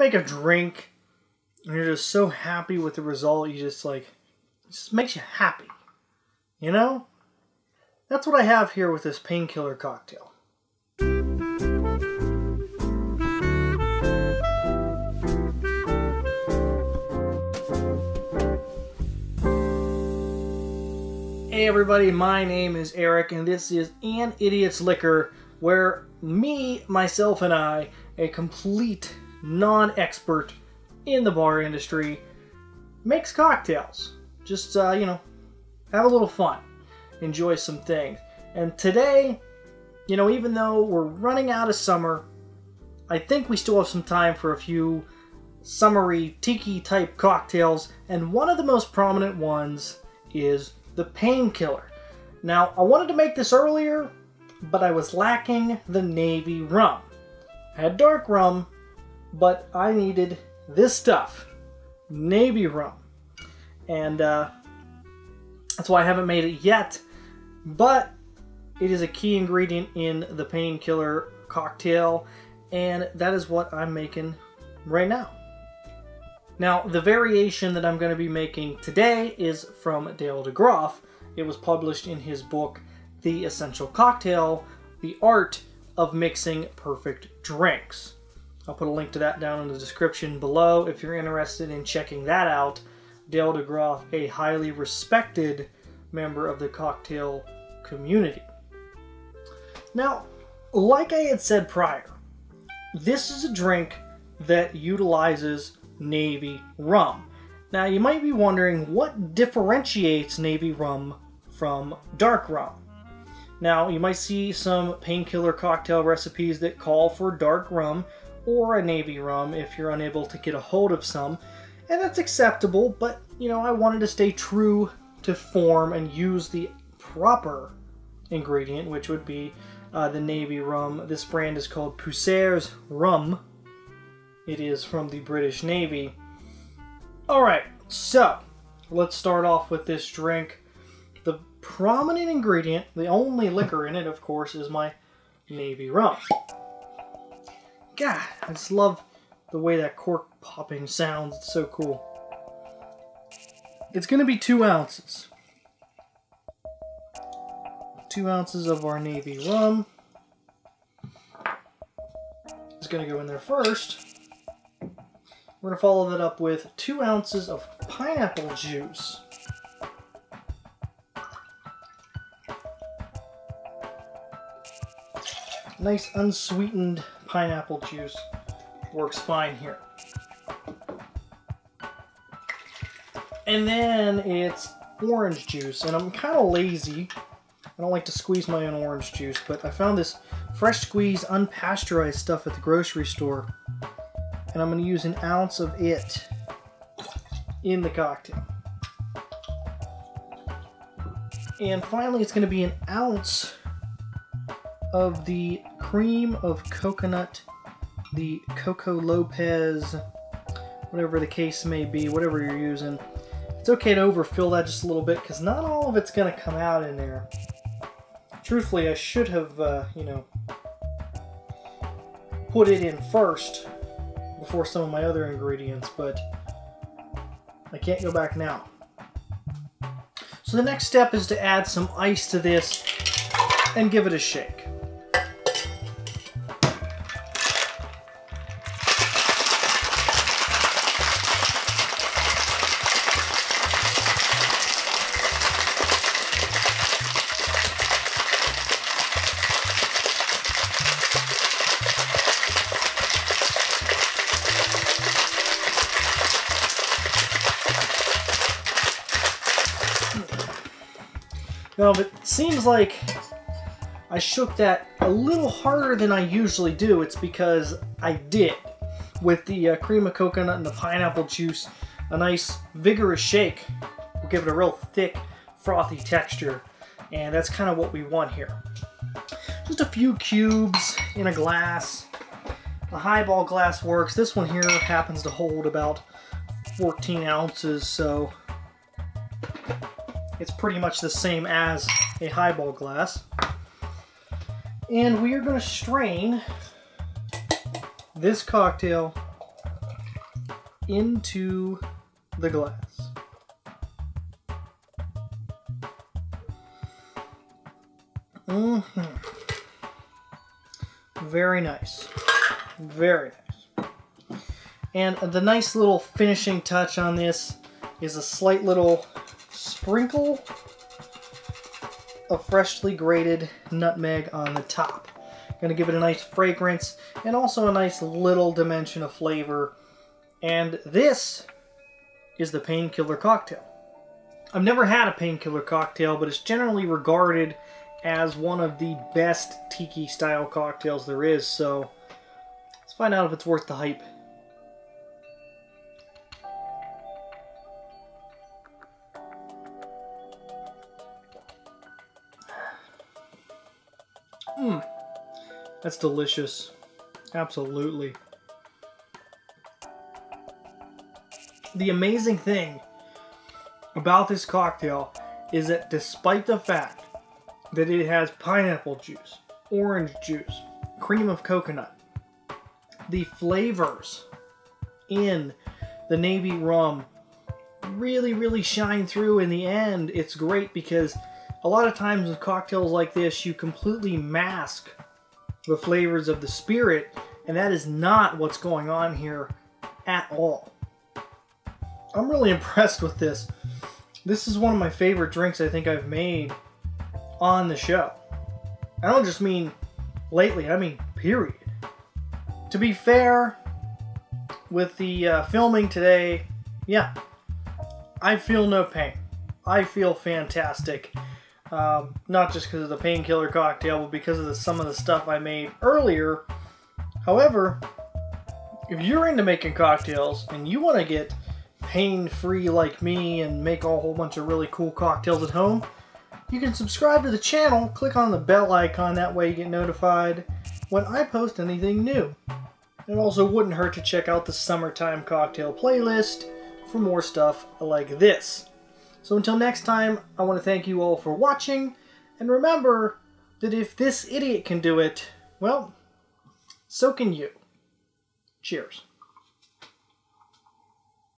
make a drink and you're just so happy with the result, you just like, it just makes you happy. You know? That's what I have here with this painkiller cocktail. Hey everybody, my name is Eric and this is An Idiot's Liquor where me, myself, and I, a complete non-expert in the bar industry, makes cocktails. Just, uh, you know, have a little fun. Enjoy some things. And today, you know, even though we're running out of summer, I think we still have some time for a few summery tiki type cocktails, and one of the most prominent ones is the painkiller. Now, I wanted to make this earlier, but I was lacking the navy rum. I had dark rum, but I needed this stuff, navy rum. And uh, that's why I haven't made it yet, but it is a key ingredient in the painkiller cocktail, and that is what I'm making right now. Now, the variation that I'm going to be making today is from Dale DeGroff. It was published in his book, The Essential Cocktail The Art of Mixing Perfect Drinks. I'll put a link to that down in the description below if you're interested in checking that out. Dale DeGroff, a highly respected member of the cocktail community. Now, like I had said prior, this is a drink that utilizes Navy rum. Now, you might be wondering what differentiates Navy rum from dark rum. Now, you might see some painkiller cocktail recipes that call for dark rum or a Navy rum if you're unable to get a hold of some, and that's acceptable, but you know, I wanted to stay true to form and use the proper ingredient, which would be uh, the Navy rum. This brand is called Pusser's Rum. It is from the British Navy. Alright, so let's start off with this drink. The prominent ingredient, the only liquor in it, of course, is my Navy rum. God, I just love the way that cork popping sounds. It's so cool. It's going to be two ounces. Two ounces of our Navy rum. It's going to go in there first. We're going to follow that up with two ounces of pineapple juice. Nice unsweetened pineapple juice works fine here. And then it's orange juice, and I'm kind of lazy. I don't like to squeeze my own orange juice, but I found this fresh squeezed unpasteurized stuff at the grocery store, and I'm going to use an ounce of it in the cocktail. And finally, it's going to be an ounce of the cream of coconut, the Coco Lopez, whatever the case may be, whatever you're using. It's okay to overfill that just a little bit because not all of it's going to come out in there. Truthfully, I should have, uh, you know, put it in first before some of my other ingredients, but I can't go back now. So the next step is to add some ice to this and give it a shake. If it seems like I shook that a little harder than I usually do, it's because I did. With the uh, cream of coconut and the pineapple juice, a nice vigorous shake will give it a real thick, frothy texture, and that's kind of what we want here. Just a few cubes in a glass. A highball glass works. This one here happens to hold about 14 ounces, so it's pretty much the same as a highball glass. And we are going to strain this cocktail into the glass. Mm hmm Very nice. Very nice. And the nice little finishing touch on this is a slight little sprinkle a freshly grated nutmeg on the top. To give it a nice fragrance and also a nice little dimension of flavor. And this is the painkiller cocktail. I've never had a painkiller cocktail, but it's generally regarded as one of the best tiki style cocktails there is, so let's find out if it's worth the hype. Mmm, that's delicious. Absolutely. The amazing thing about this cocktail is that despite the fact that it has pineapple juice, orange juice, cream of coconut, the flavors in the navy rum really, really shine through in the end. It's great because a lot of times with cocktails like this, you completely mask the flavors of the spirit, and that is not what's going on here at all. I'm really impressed with this. This is one of my favorite drinks I think I've made on the show. I don't just mean lately, I mean period. To be fair, with the uh, filming today, yeah, I feel no pain. I feel fantastic. Um, not just because of the painkiller cocktail, but because of the, some of the stuff I made earlier. However, if you're into making cocktails and you want to get pain free like me and make a whole bunch of really cool cocktails at home, you can subscribe to the channel, click on the bell icon, that way you get notified when I post anything new. It also wouldn't hurt to check out the summertime cocktail playlist for more stuff like this. So until next time, I want to thank you all for watching, and remember that if this idiot can do it, well, so can you. Cheers.